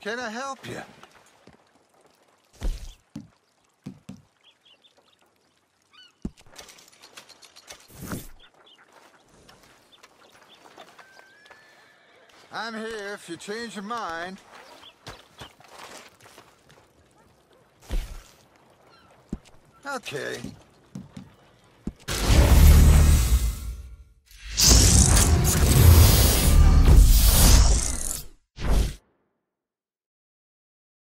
can I help you? I'm here if you change your mind. Okay,